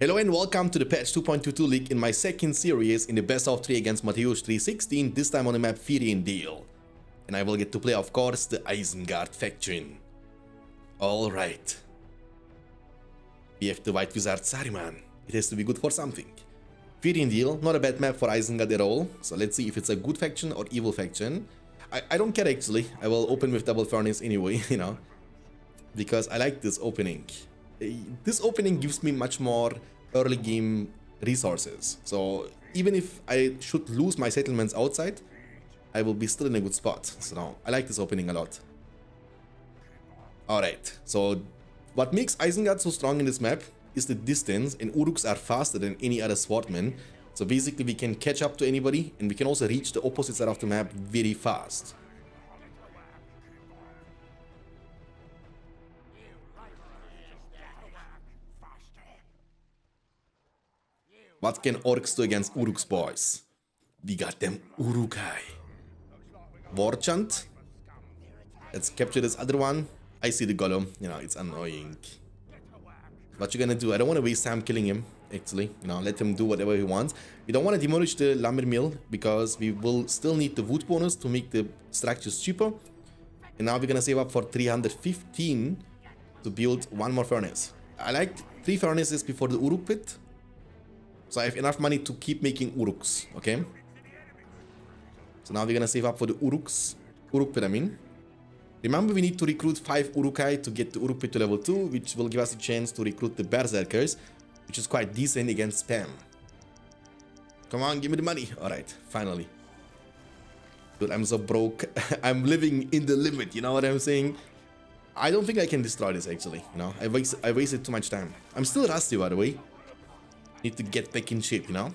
Hello and welcome to the patch 2.22 leak in my second series in the best of 3 against Mateusz 316, this time on the map Firiendeel. And I will get to play of course the Isengard faction. Alright. We have the White Wizard Saruman. It has to be good for something. Firiendeel, not a bad map for Isengard at all, so let's see if it's a good faction or evil faction. I, I don't care actually, I will open with Double Furnace anyway, you know. Because I like this opening this opening gives me much more early game resources. So even if I should lose my settlements outside, I will be still in a good spot. So I like this opening a lot. Alright, so what makes Isengard so strong in this map is the distance and Uruks are faster than any other swordman. So basically we can catch up to anybody and we can also reach the opposite side of the map very fast. What can orcs do against Uruks boys? We got them Uruk-hai. Warchant. Let's capture this other one. I see the Gollum. You know, it's annoying. What you gonna do? I don't want to waste time killing him, actually. You know, let him do whatever he wants. We don't want to demolish the lumber mill because we will still need the wood bonus to make the structures cheaper. And now we're gonna save up for 315 to build one more furnace. I liked three furnaces before the Uruk pit so I have enough money to keep making Uruks, okay? So now we're gonna save up for the Uruks. Uruk mean. Remember, we need to recruit 5 Uruk-hai to get the Uruk to level 2, which will give us a chance to recruit the Berserkers, which is quite decent against spam. Come on, give me the money. Alright, finally. Dude, I'm so broke. I'm living in the limit, you know what I'm saying? I don't think I can destroy this, actually. You know, I, waste, I wasted too much time. I'm still rusty, by the way. Need to get back in shape, you know?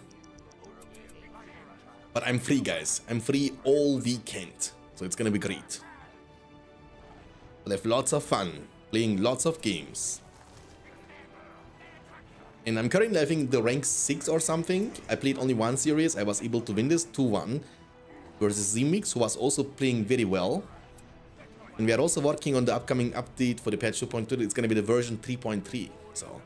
But I'm free, guys. I'm free all weekend. So it's gonna be great. We'll have lots of fun, playing lots of games. And I'm currently having the rank 6 or something. I played only one series. I was able to win this 2-1 versus Zimix, who was also playing very well. And we are also working on the upcoming update for the patch 2.2. It's going to be the version 3.3. So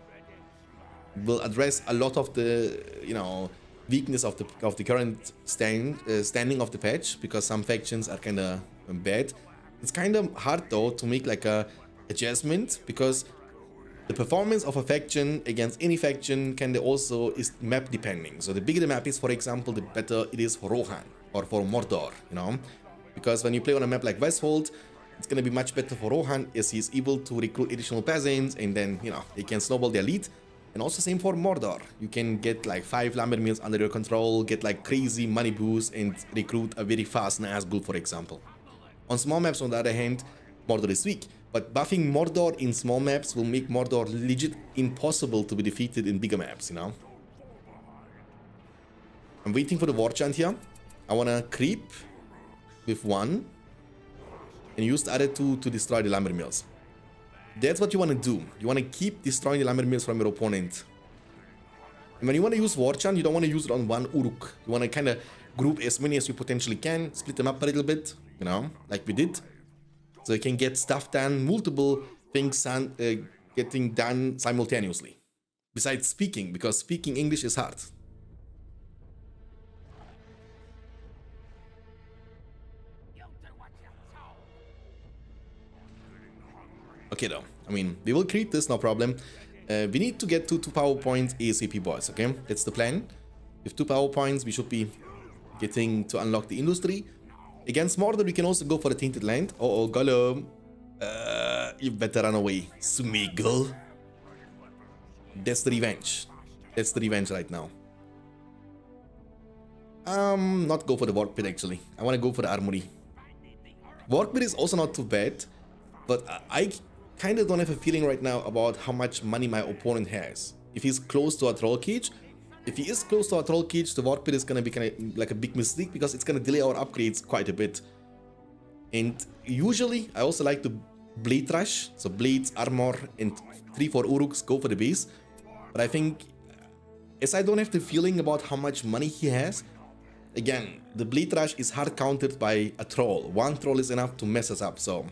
will address a lot of the you know weakness of the of the current stand uh, standing of the patch because some factions are kind of bad. It's kind of hard though to make like a adjustment because the performance of a faction against any faction can also is map depending. So the bigger the map is, for example, the better it is for Rohan or for Mordor, you know, because when you play on a map like Westfold, it's gonna be much better for Rohan as he's able to recruit additional peasants and then you know they can snowball their lead and also same for Mordor. You can get like 5 lumber mills under your control, get like crazy money boost and recruit a very fast Nazgul for example. On small maps on the other hand, Mordor is weak. But buffing Mordor in small maps will make Mordor legit impossible to be defeated in bigger maps, you know? I'm waiting for the war chant here. I wanna creep with one and use the other two to destroy the lumber mills. That's what you want to do. You want to keep destroying the lumber mills from your opponent. And when you want to use War Chant, you don't want to use it on one Uruk. You want to kind of group as many as you potentially can, split them up a little bit, you know, like we did. So you can get stuff done, multiple things uh, getting done simultaneously. Besides speaking, because speaking English is hard. Though, I mean, we will create this, no problem. Uh, we need to get to 2 power points ASAP boys, okay? That's the plan. With 2 power points, we should be getting to unlock the industry. Against Mordor, we can also go for the Tainted Land. Uh oh, Gollum. Uh, you better run away, Smeagol. That's the revenge. That's the revenge right now. Um, not go for the Warg Pit actually. I want to go for the Armory. Warg Pit is also not too bad, but I kind of don't have a feeling right now about how much money my opponent has. If he's close to a troll cage, if he is close to a troll cage, the warg pit is gonna be kind of like a big mistake because it's gonna delay our upgrades quite a bit. And usually, I also like to blade rush, so blades, armor, and 3-4 Uruks go for the base. But I think, as I don't have the feeling about how much money he has, again, the blade rush is hard countered by a troll. One troll is enough to mess us up, so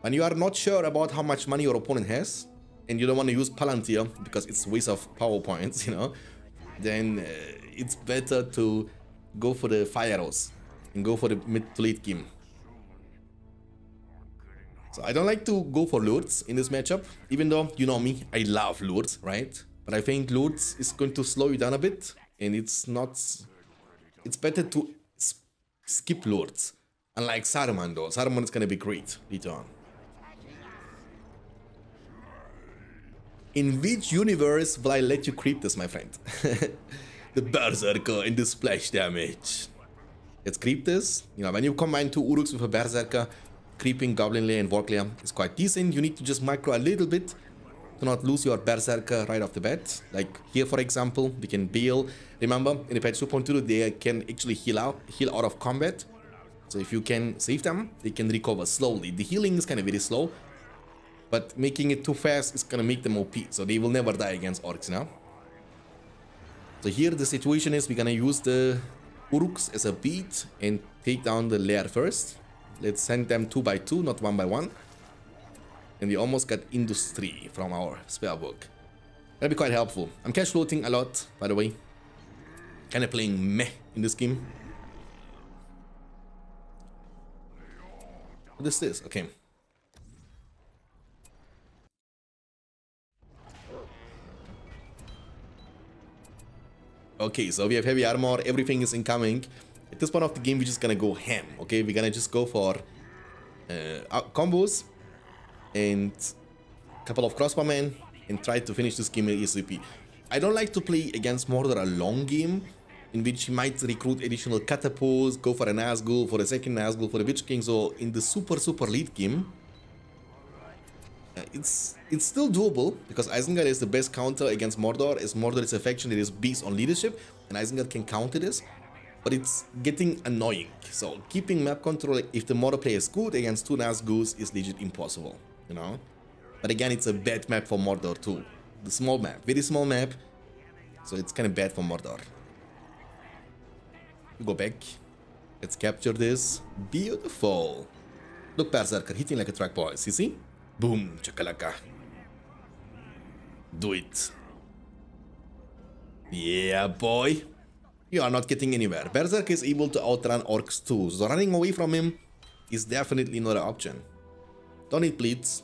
when you are not sure about how much money your opponent has, and you don't want to use Palantir because it's waste of power points, you know, then uh, it's better to go for the fire arrows and go for the mid to late game. So I don't like to go for Lurtz in this matchup, even though you know me, I love Lurtz, right? But I think Lurtz is going to slow you down a bit, and it's not... It's better to skip Lurtz. Unlike Saruman though, Saruman is gonna be great later on. In which universe will I let you creep this, my friend? the Berserker and the splash damage. Let's creep this. You know, when you combine two Uruks with a Berserker, creeping Goblin Lair and Warg Lair is quite decent. You need to just micro a little bit to not lose your Berserker right off the bat. Like here, for example, we can bail. Remember, in the patch 2.2, they can actually heal out, heal out of combat. So if you can save them, they can recover slowly. The healing is kind of very slow, but making it too fast is gonna make them OP. So they will never die against orcs now. So here the situation is we're gonna use the Uruks as a beat and take down the lair first. Let's send them two by two, not one by one. And we almost got industry from our spell book. That'll be quite helpful. I'm cash floating a lot, by the way. Kinda playing meh in this game. What is this? Okay. Okay, so we have heavy armor, everything is incoming. At this point of the game, we're just gonna go ham, okay? We're gonna just go for uh, combos and a couple of crossbowmen and try to finish this game ASAP. I don't like to play against Mordor a long game in which he might recruit additional catapults, go for a Nazgul, for a second Nazgul, for the Witch King. So in the super super late game, Uh, it's it's still doable because Isengard is the best counter against Mordor as Mordor is a faction that is based on leadership and Isengard can counter this but it's getting annoying. So keeping map control if the Mordor player is good against two Nazguls is legit impossible, you know? But again, it's a bad map for Mordor too. The small map, very small map, so it's kind of bad for Mordor. Go back. Let's capture this. Beautiful. Look, Berserker, hitting like a track boys, you see? Boom, chakalaka. Do it. Yeah, boy you are not getting anywhere. Berserk is able to outrun orcs too, so running away from him is definitely not an option. Don't need bleeds.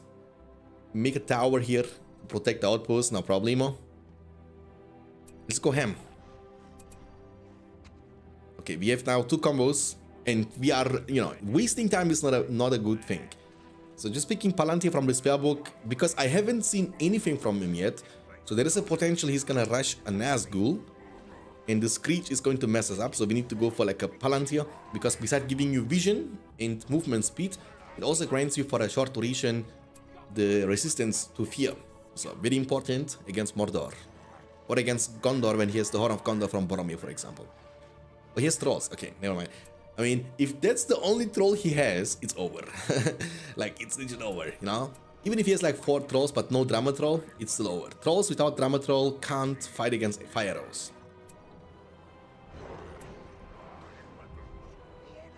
Make a tower here to protect the outpost, no problemo. Let's go ham. Okay, we have now two combos, and we are, you know, wasting time is not a, not a good thing. So just picking Palantir from the spellbook, because I haven't seen anything from him yet, so there is a potential he's gonna rush a Nazgul, and the Screech is going to mess us up, so we need to go for like a Palantir, because besides giving you vision and movement speed, it also grants you for a short duration the resistance to fear. So very important against Mordor. Or against Gondor when he has the Horn of Gondor from Boromir, for example. Oh, he has trolls. Okay, never mind. I mean, if that's the only troll he has, it's over. like, it's legit over, you know? Even if he has like 4 trolls but no Drummer Troll, it's still over. Trolls without Drummer Troll can't fight against fire arrows.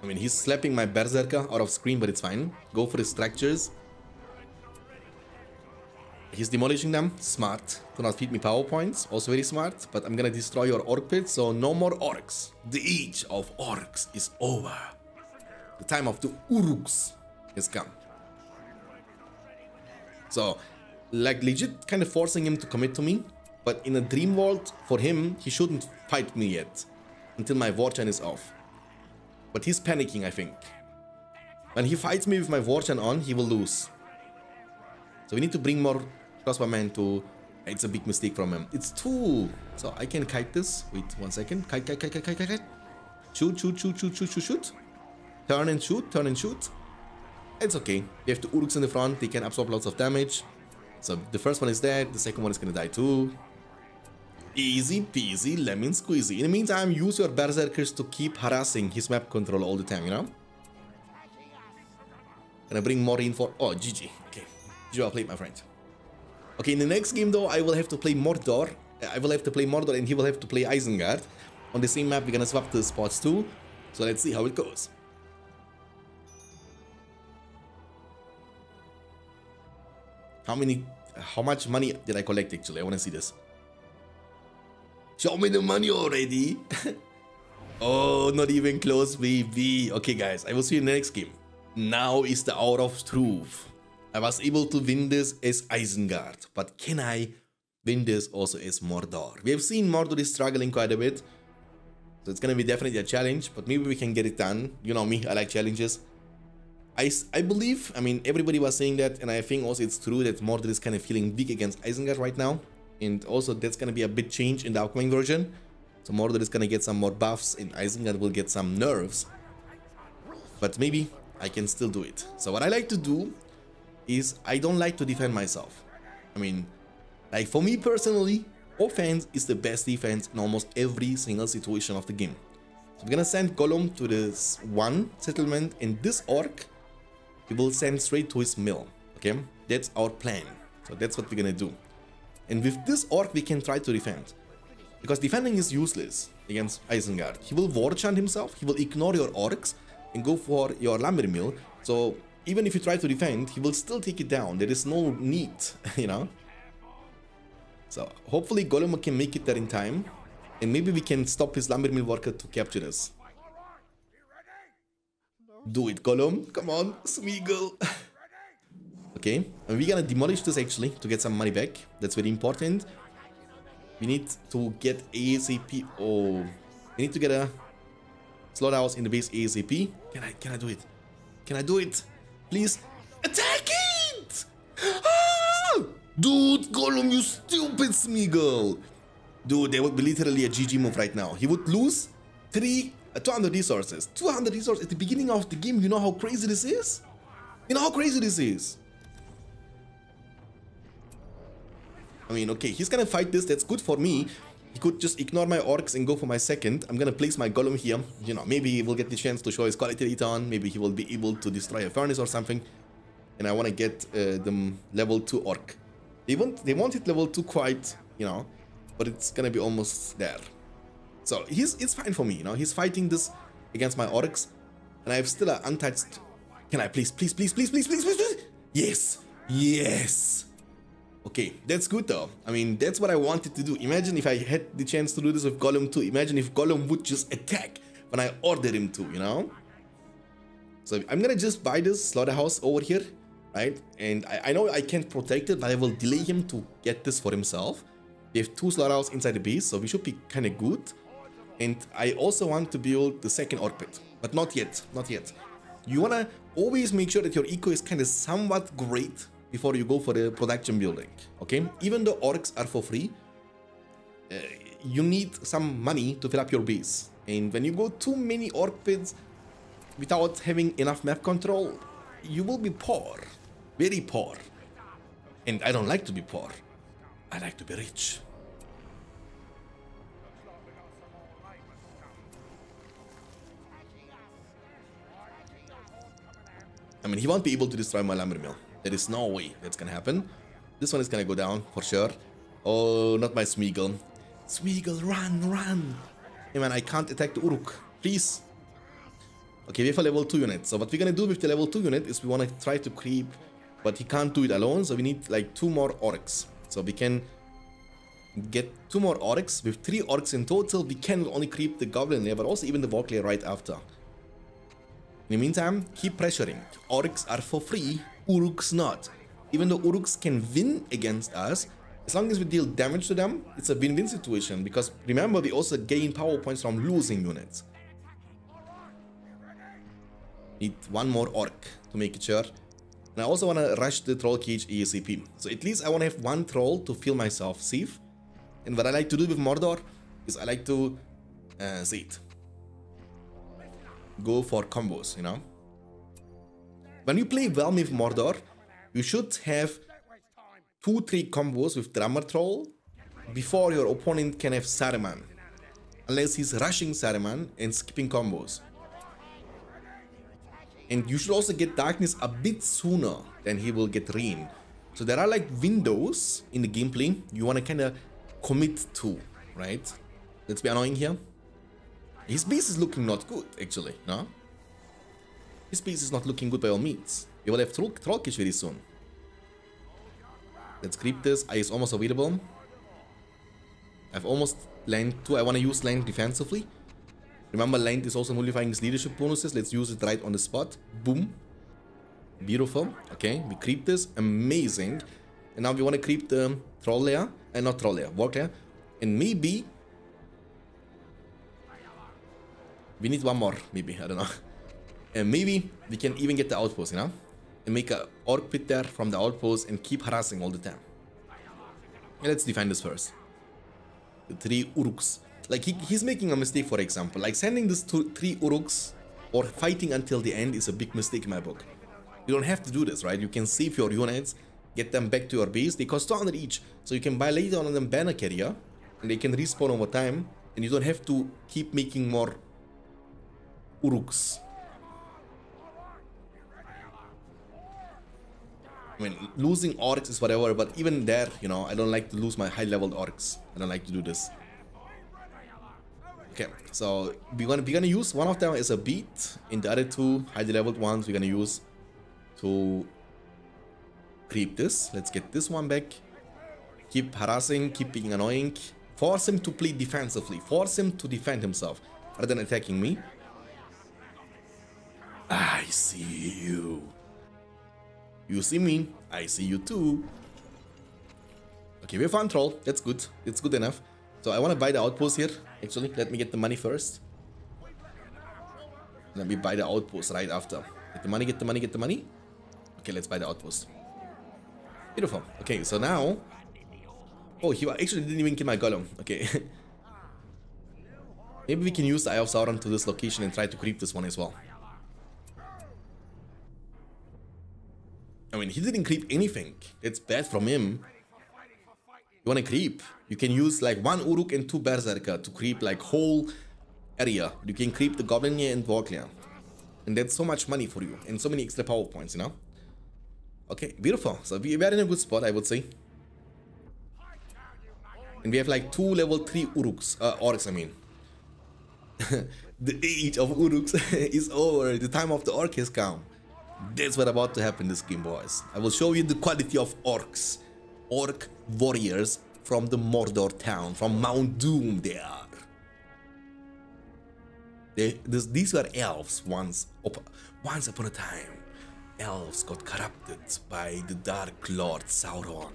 I mean, he's slapping my Berserker out of screen, but it's fine. Go for his structures. He's demolishing them. Smart. Not feed me power points. Also very smart. But I'm gonna destroy your orc pit, so no more orcs. The age of orcs is over. The time of the Uruks has come. So, like legit kind of forcing him to commit to me. But in a dream world, for him, he shouldn't fight me yet. Until my war chant is off. But he's panicking, I think. When he fights me with my Warchant on, he will lose. So we need to bring more crossbowmen to... It's a big mistake from him. It's two. So I can kite this. Wait one second. Kite, kite, kite, kite, kite, kite. Shoot, shoot, shoot, shoot, shoot, shoot, shoot. Turn and shoot, turn and shoot. It's okay. We have the Uruks in the front. They can absorb lots of damage. So the first one is dead. The second one is gonna die too. Easy peasy lemon squeezy. In the meantime, use your berserkers to keep harassing his map control all the time, you know? Gonna bring more in for... Oh, GG. Okay. GG well played, my friend. Okay, in the next game though, I will have to play Mordor. I will have to play Mordor and he will have to play Isengard. On the same map, we're gonna swap the spots too. So let's see how it goes. How many how much money did I collect actually? I want to see this. Show me the money already. oh, not even close, baby. Okay, guys, I will see you in the next game. Now is the hour of truth. I was able to win this as Isengard, but can I win this also as Mordor? We have seen Mordor is struggling quite a bit, so it's gonna be definitely a challenge, but maybe we can get it done. You know me, I like challenges. I, I believe, I mean, everybody was saying that, and I think also it's true that Mordor is kind of feeling weak against Isengard right now. And also that's gonna be a big change in the upcoming version. So Mordor is gonna get some more buffs, and Isengard will get some nerfs. But maybe I can still do it. So what I like to do is I don't like to defend myself. I mean, like for me personally, offense is the best defense in almost every single situation of the game. So I'm gonna send Gollum to this one settlement and this orc, he will send straight to his mill, okay? That's our plan. So that's what we're gonna do. And with this orc, we can try to defend. Because defending is useless against Isengard. He will war chant himself, he will ignore your orcs and go for your lumber mill. So even if you try to defend, he will still take it down. There is no need, you know? So hopefully Gollum can make it there in time. And maybe we can stop his lumber mill worker to capture us. Do it, Gollum. Come on, Smeagol. okay, and we're gonna demolish this actually to get some money back. That's very important. We need to get ASAP. Oh, we need to get a slaughterhouse in the base ASAP. Can I? Can I do it? Can I do it? Please attack it! Ah! Dude, Gollum, you stupid Smeagol! Dude, there would be literally a GG move right now. He would lose three, uh, 200 resources. 200 resources at the beginning of the game. You know how crazy this is? You know how crazy this is? I mean, okay, he's gonna fight this. That's good for me. He could just ignore my orcs and go for my second. I'm gonna place my Gollum here. You know, maybe he will get the chance to show his quality later on. Maybe he will be able to destroy a furnace or something. And I want to get uh, the level 2 orc. They want, they want it level 2 quite, you know, but it's gonna be almost there. So he's it's fine for me, you know. He's fighting this against my orcs. And I have still an untouched... Can I please, please, please, please, please, please, please, please? Yes! Yes! Okay, that's good though. I mean, that's what I wanted to do. Imagine if I had the chance to do this with Gollum too. Imagine if Gollum would just attack when I ordered him to, you know? So I'm gonna just buy this slaughterhouse over here, right? And I, I know I can't protect it, but I will delay him to get this for himself. We have two slaughterhouses inside the base, so we should be kind of good. And I also want to build the second orc pit, but not yet, not yet. You wanna always make sure that your eco is kind of somewhat great before you go for the production building, okay? Even though orcs are for free, uh, you need some money to fill up your base. And when you go too many orc pits without having enough map control, you will be poor, very poor. And I don't like to be poor, I like to be rich. I mean, he won't be able to destroy my lumber mill. There is no way that's gonna happen. This one is gonna go down for sure. Oh, not my Smeagol. Smeagol, run, run. Hey man, I can't attack the Uruk. Please. Okay, we have a level 2 unit. So what we're gonna do with the level 2 unit is we wanna try to creep, but he can't do it alone. So we need like two more orcs. So we can get two more orcs. With three orcs in total, we can only creep the goblin lair, but also even the warclay right after. In the meantime, keep pressuring. Orcs are for free, Uruks not. Even though Uruks can win against us, as long as we deal damage to them, it's a win-win situation. Because remember, we also gain power points from losing units. Need one more orc to make it sure. And I also want to rush the troll cage ASAP. So at least I want to have one troll to feel myself safe. And what I like to do with Mordor is I like to uh, it go for combos, you know? When you play well with Mordor, you should have 2-3 combos with Drummer Troll before your opponent can have Saruman. Unless he's rushing Saruman and skipping combos. And you should also get Darkness a bit sooner than he will get Rain. So there are like windows in the gameplay you want to kind of commit to, right? Let's be annoying here. His base is looking not good, actually, no? His piece is not looking good by all means. We will have Troll, Troll very soon. Let's creep this. I is almost available. I've almost land 2. I want to use land defensively. Remember, land is also nullifying his leadership bonuses. Let's use it right on the spot. Boom. Beautiful. Okay, we creep this. Amazing. And now we want to creep the troll lair. And uh, not troll lair, warg lair. And maybe... We need one more, maybe. I don't know. And maybe we can even get the outpost, you know? And make a orc pit there from the outpost and keep harassing all the time. let's defend this first. The three uruks. Like, he, he's making a mistake, for example. Like, sending this to three uruks or fighting until the end is a big mistake in my book. You don't have to do this, right? You can save your units, get them back to your base. They cost 200 each. So you can buy later on them banner carrier. And they can respawn over time. And you don't have to keep making more uruks. I mean, losing orcs is whatever, but even there, you know, I don't like to lose my high-leveled orcs. I don't like to do this. Okay, so we're gonna we're gonna use one of them as a beat. In the other two highly leveled ones, we're gonna use to creep this. Let's get this one back. Keep harassing, keep being annoying. Force him to play defensively. Force him to defend himself rather than attacking me. I see you. You see me, I see you too. Okay, we found troll. That's good. It's good enough. So I want to buy the outpost here. Actually, let me get the money first. Let me buy the outpost right after. Get the money, get the money, get the money. Okay, let's buy the outpost. Beautiful. Okay, so now... Oh, he actually didn't even kill my Gollum. Okay. Maybe we can use the Eye of Sauron to this location and try to creep this one as well. I mean, he didn't creep anything. It's bad from him. You wanna creep? You can use like one Uruk and two Berserker to creep like whole area. You can creep the Goblin here and Dwarklia. And that's so much money for you. And so many extra power points, you know? Okay, beautiful. So we are in a good spot, I would say. And we have like two level 3 Uruks, uh, Orcs, I mean. the age of Uruks is over. The time of the Orc has come. That's what about to happen in this game, boys. I will show you the quality of orcs. Orc warriors from the Mordor town, from Mount Doom they are. They, this, these were elves once, op, once upon a time. Elves got corrupted by the Dark Lord Sauron.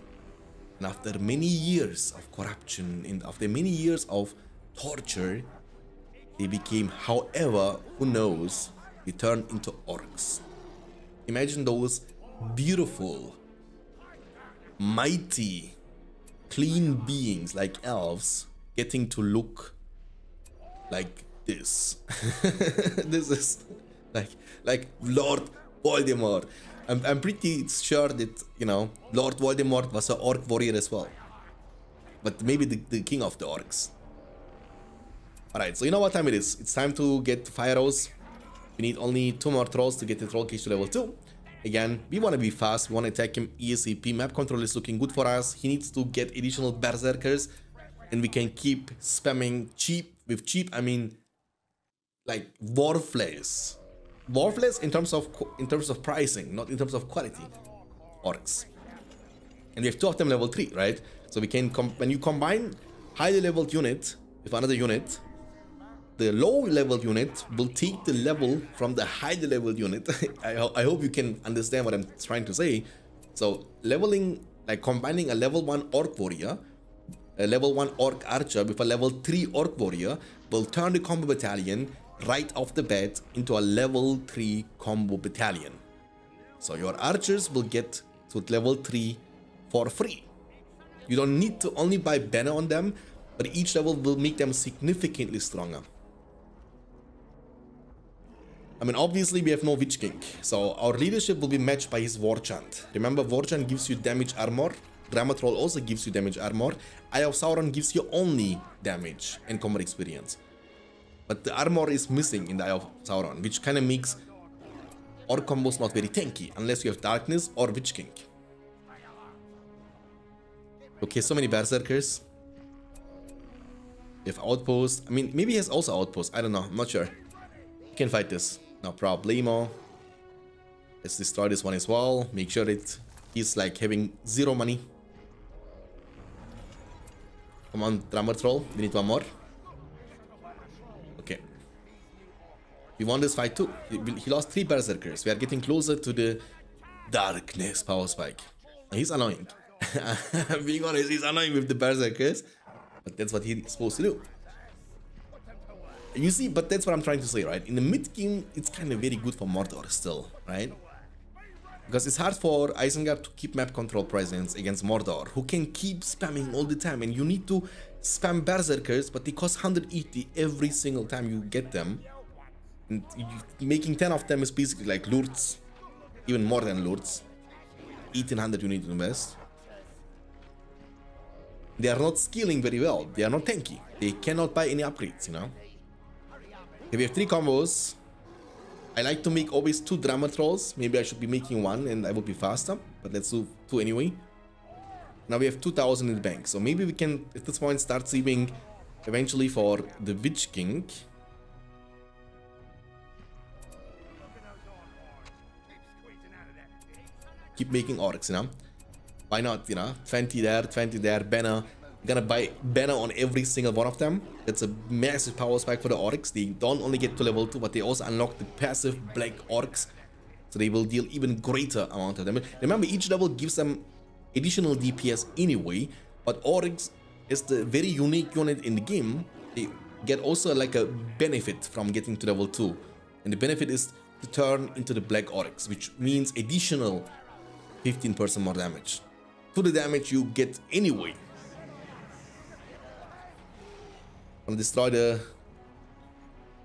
And after many years of corruption and after many years of torture, they became, however, who knows, they turned into orcs. Imagine those beautiful, mighty, clean beings like elves getting to look like this. this is like like Lord Voldemort. I'm, I'm pretty sure that, you know, Lord Voldemort was an orc warrior as well. But maybe the, the king of the orcs. Alright, so you know what time it is. It's time to get Fire Arrows. We need only two more trolls to get the troll cage to level 2. Again, we want to be fast, we want to attack him ASAP. Map control is looking good for us. He needs to get additional berserkers. And we can keep spamming cheap. With cheap, I mean like Warflays. Warflays in terms of in terms of pricing, not in terms of quality. Orcs. And we have two of them level 3, right? So we can, when you combine highly leveled unit with another unit, the low level unit will take the level from the high level unit. I, ho I hope you can understand what I'm trying to say. So leveling, like combining a level 1 orc warrior, a level 1 orc archer with a level 3 orc warrior will turn the combo battalion right off the bat into a level 3 combo battalion. So your archers will get to level 3 for free. You don't need to only buy banner on them, but each level will make them significantly stronger. I mean, obviously we have no Witch King, so our leadership will be matched by his War Chant. Remember, War Chant gives you damage armor, Drummer Troll also gives you damage armor, Eye of Sauron gives you only damage and combat experience. But the armor is missing in the Eye of Sauron, which kind of makes our combos not very tanky, unless you have Darkness or Witch King. Okay, so many Berserkers. If Outpost, I mean, maybe he has also Outpost, I don't know, I'm not sure. You can fight this. No problemo. Let's destroy this one as well. Make sure it is like having zero money. Come on, drummer troll. We need one more. Okay. We won this fight too. He, lost three berserkers. We are getting closer to the darkness power spike. He's annoying. Being honest, he's annoying with the berserkers. But that's what he's supposed to do. You see, but that's what I'm trying to say, right? In the mid game, it's kind of very good for Mordor still, right? Because it's hard for Isengard to keep map control presence against Mordor, who can keep spamming all the time, and you need to spam Berserkers, but they cost 180 every single time you get them. And making 10 of them is basically like Lurtz, even more than Lurtz. 1800 you need to invest. They are not scaling very well, they are not tanky, they cannot buy any upgrades, you know? We have three combos. I like to make always two drummer trolls. Maybe I should be making one and I would be faster. But let's do two anyway. Now we have 2000 in the bank. So maybe we can at this point start saving eventually for the Witch King. Keep making orcs, you know? Why not, you know? 20 there, 20 there, banner gonna buy banner on every single one of them. It's a massive power spike for the orcs. They don't only get to level 2, but they also unlock the passive black orcs. So they will deal even greater amount of damage. Remember, each level gives them additional DPS anyway, but orcs is the very unique unit in the game. They get also like a benefit from getting to level 2. And the benefit is to turn into the black orcs, which means additional 15% more damage. To the damage you get anyway Gonna destroy the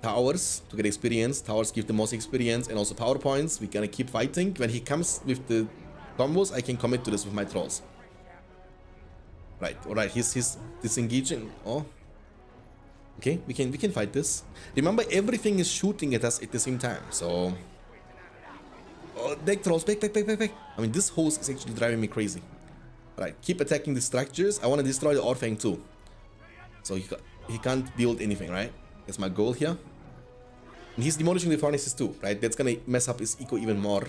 towers to get experience. Towers give the most experience and also power points. We're gonna keep fighting. When he comes with the combos, I can commit to this with my trolls. Right, alright, he's he's disengaging. Oh. Okay, we can we can fight this. Remember everything is shooting at us at the same time, so Oh back trolls, back, back, back, back, back. I mean this host is actually driving me crazy. Alright, keep attacking the structures. I wanna destroy the Orthanc too. So he got he can't build anything, right? That's my goal here. And he's demolishing the furnaces too, right? That's gonna mess up his eco even more.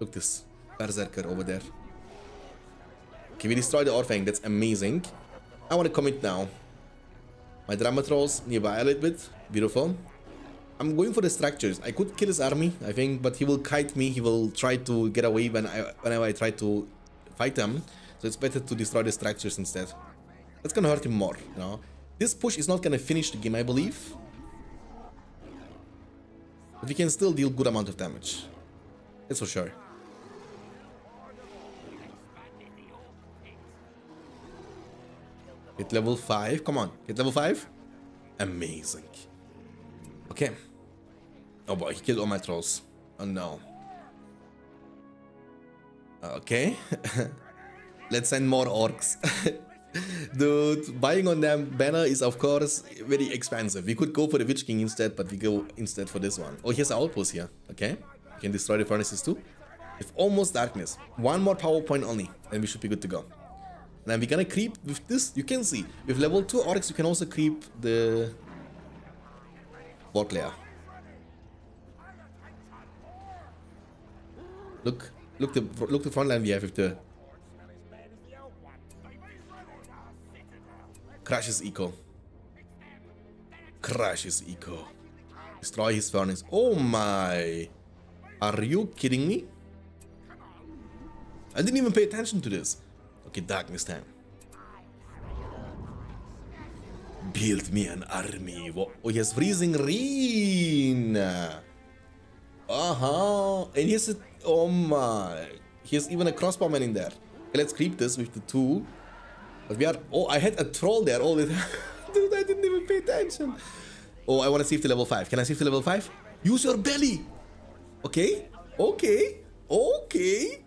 Look this Berserker over there. Okay, we destroyed the Orthanc. That's amazing. I want to commit now. My Drummer Trolls nearby a little bit. Beautiful. I'm going for the structures. I could kill his army, I think, but he will kite me. He will try to get away when I, whenever I try to fight him. So it's better to destroy the structures instead. That's gonna hurt him more, you know. This push is not gonna finish the game, I believe. But we can still deal good amount of damage. That's for sure. Hit level 5. Come on. Hit level 5. Amazing. Okay. Oh boy, he killed all my trolls. Oh no. Okay. Let's send more orcs. Dude, buying on them banner is of course very expensive. We could go for the Witch King instead, but we go instead for this one. Oh, here's an outpost here. Okay. We can destroy the furnaces too. With almost darkness. One more power point only, and we should be good to go. Now we're gonna creep with this. You can see with level 2 Oryx, you can also creep the Warg lair. Look, look the look the front line we have with the Crashes eco. Crashes eco. Destroy his furnace. Oh my. Are you kidding me? I didn't even pay attention to this. Okay, darkness time. Build me an army. Oh, he has freezing rain. Uh-huh. And here's a... Oh my. Here's even a crossbowman in there. Okay, let's creep this with the two. But we are... Oh, I had a troll there all the time. Dude, I didn't even pay attention. Oh, I want to save to level 5. Can I save to level 5? Use your belly. Okay. Okay. Okay.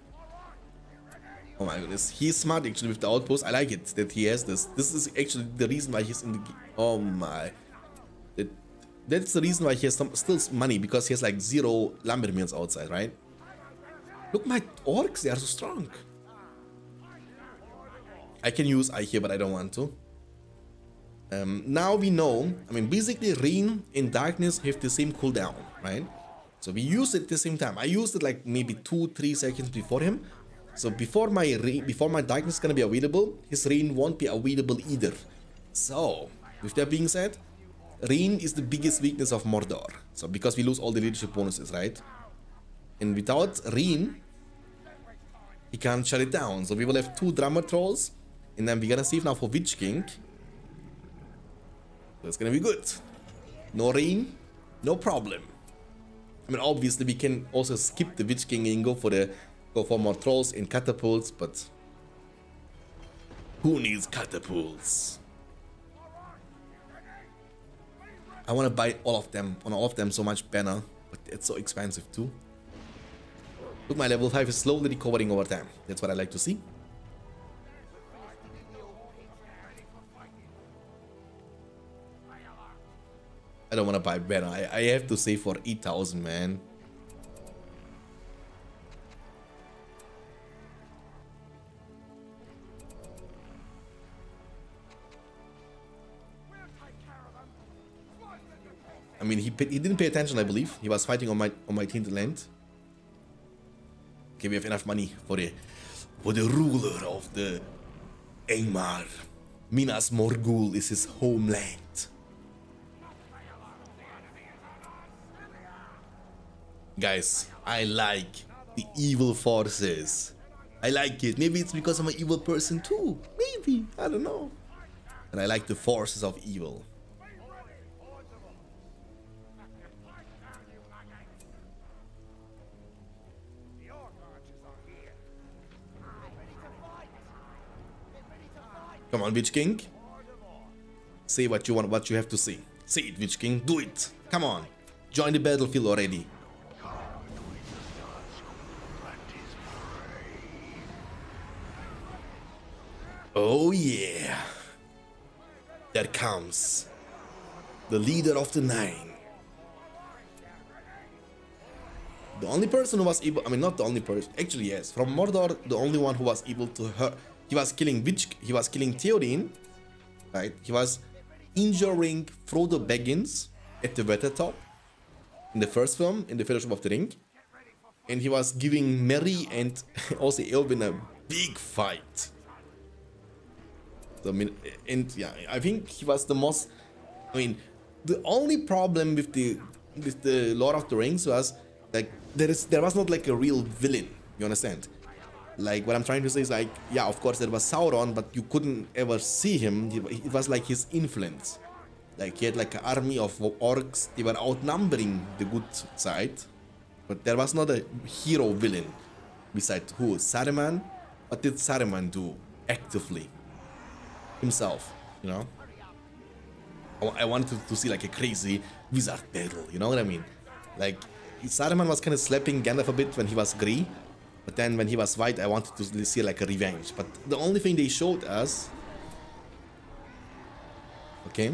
Oh my goodness. He's smart actually with the outpost. I like it that he has this. This is actually the reason why he's in the... Oh my. That, that's the reason why he has some, still money. Because he has like zero lumbermans outside, right? Look, my orcs, they are so strong. I can use I here, but I don't want to. Um, now we know, I mean, basically Rain and Darkness have the same cooldown, right? So we use it at the same time. I used it like maybe 2-3 seconds before him. So before my rain, before my darkness is gonna be available, his rain won't be available either. So, with that being said, rain is the biggest weakness of Mordor. So because we lose all the leadership bonuses, right? And without rain, he can't shut it down. So we will have two drummer trolls, and then we're gonna save now for Witch King. That's gonna be good. No rain, no problem. I mean, obviously we can also skip the Witch King and go for the go for more trolls and catapults, but who needs catapults? I want to buy all of them, on all of them so much banner, but it's so expensive too. Look, my level 5 is slowly recovering over time. That's what I like to see. I don't want to buy banner. I, I have to save for 8,000, man. I mean, he he didn't pay attention, I believe. He was fighting on my on my tainted land. Okay, we have enough money for the for the ruler of the Angmar. Minas Morgul is his homeland. Guys, I like the evil forces. I like it. Maybe it's because I'm an evil person too. Maybe. I don't know. And I like the forces of evil. Come on, Witch King. Say what you want, what you have to say. Say it, Witch King. Do it. Come on. Join the battlefield already. Oh yeah. There comes the leader of the nine. The only person who was able, I mean not the only person, actually yes, from Mordor, the only one who was able to hurt, he was killing Witch, he was killing Theoden, right? He was injuring Frodo Baggins at the Weathertop in the first film, in the Fellowship of the Ring. And he was giving Merry and also Eowyn a big fight. I mean, and yeah, I think he was the most, I mean, the only problem with the with the Lord of the Rings was like there is there was not like a real villain, you understand? Like what I'm trying to say is like, yeah, of course there was Sauron, but you couldn't ever see him. It was like his influence. Like he had like an army of orcs. They were outnumbering the good side, but there was not a hero villain. Besides who? Saruman. What did Saruman do actively? Himself, you know. I wanted to see like a crazy wizard battle. You know what I mean? Like Saruman was kind of slapping Gandalf a bit when he was grey, but then when he was white, I wanted to see like a revenge. But the only thing they showed us... Okay.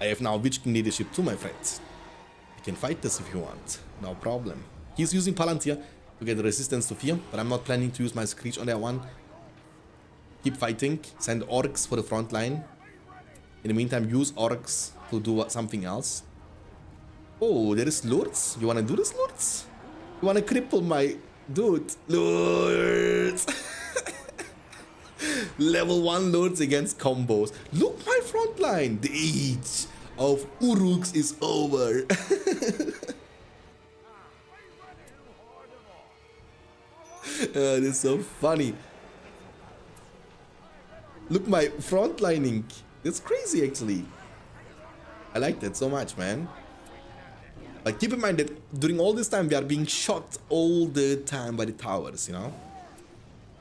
I have now Witch King leadership too, my friends. You can fight this if you want. No problem. He's using Palantir to get resistance to fear, but I'm not planning to use my Screech on that one. Keep fighting. Send Orcs for the front line. In the meantime, use Orcs to do something else. Oh, there is Lurtz? You wanna do this, Lurtz? You wanna cripple my... Dude, Lurtz! Level 1 Lurtz against combos. Look my front line! The age of Uruks is over. uh, this is so funny. Look my front lining. That's crazy actually. I like that so much, man. Like, keep in mind that during all this time, we are being shot all the time by the towers, you know?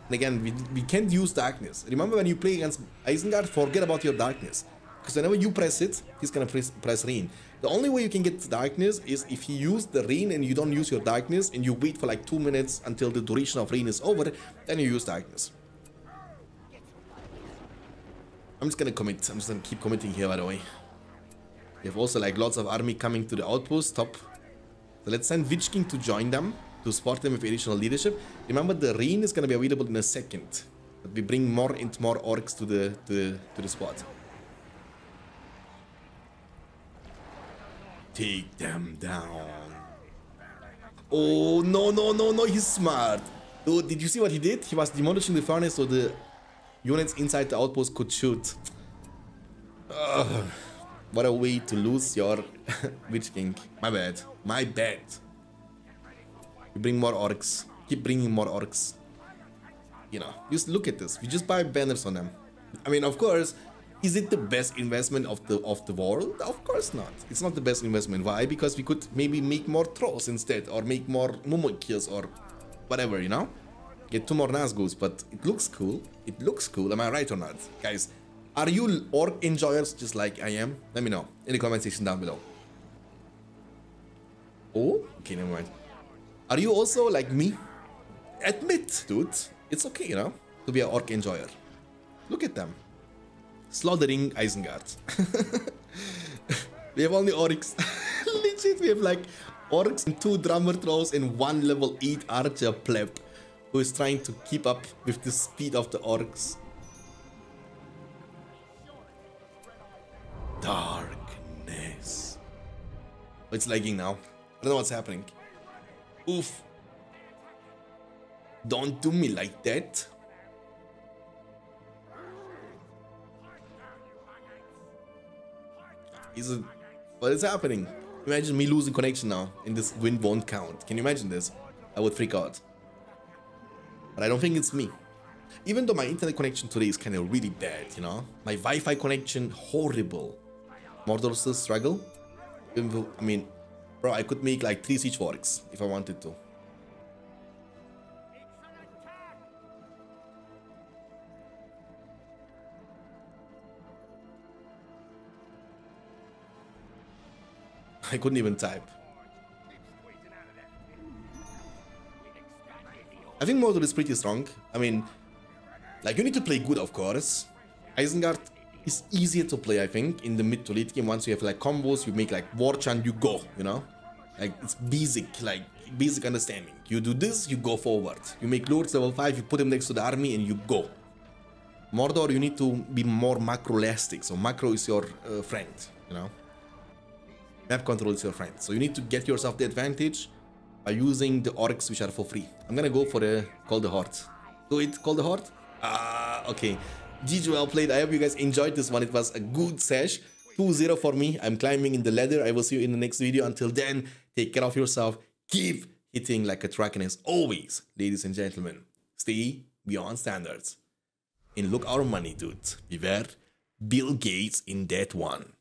And again, we, we can't use darkness. Remember when you play against Isengard, forget about your darkness. Because whenever you press it, he's gonna press, press rain. The only way you can get darkness is if you use the rain and you don't use your darkness and you wait for like 2 minutes until the duration of rain is over, then you use darkness. I'm just gonna commit. I'm just gonna keep committing here, by the way. We have also like lots of army coming to the outpost top. So let's send Witch King to join them, to support them with additional leadership. Remember the rain is gonna be available in a second. But we bring more and more orcs to the to to the spot. Take them down. Oh, no, no, no, no, he's smart. Dude, did you see what he did? He was demolishing the furnace so the units inside the outpost could shoot. Ugh. What a way to lose your Witch King. My bad. My bad. We bring more orcs. Keep bringing more orcs. You know, just look at this. We just buy banners on them. I mean, of course, is it the best investment of the of the world? Of course not. It's not the best investment. Why? Because we could maybe make more trolls instead, or make more Mumunkias, or whatever, you know? Get two more Nazguls, but it looks cool. It looks cool. Am I right or not? Guys, are you orc enjoyers just like I am? Let me know in the comment section down below. Oh, okay, never mind. Are you also like me? Admit, dude, it's okay, you know, to be an orc enjoyer. Look at them. Slaughtering Isengard. we have only orcs. Legit, we have like orcs and two drummer trolls and one level 8 archer pleb who is trying to keep up with the speed of the orcs. Darkness. Oh, it's lagging now. I don't know what's happening. Oof. Don't do me like that. Is it... What is happening? Imagine me losing connection now and this wind won't count. Can you imagine this? I would freak out. But I don't think it's me. Even though my internet connection today is kind of really bad, you know? My Wi-Fi connection, horrible. Mordor still struggle? I mean, bro, I could make like 3 siege works if I wanted to. I couldn't even type. I think Mordor is pretty strong. I mean, like you need to play good, of course. Isengard is easier to play, I think, in the mid to late game. Once you have like combos, you make like war chant, you go, you know? Like it's basic, like basic understanding. You do this, you go forward. You make lords level 5, you put them next to the army and you go. Mordor, you need to be more macrolastic. So macro is your uh, friend, you know? Map control is your friend. So you need to get yourself the advantage by using the orcs which are for free. I'm gonna go for the Call the Horde. Do it, Call the Horde. Ah, okay. GG well played. I hope you guys enjoyed this one. It was a good sesh. 2-0 for me. I'm climbing in the ladder. I will see you in the next video. Until then, take care of yourself. Keep hitting like a truck and as always, ladies and gentlemen, stay beyond standards. And look our money, dude. Beware Bill Gates in that one.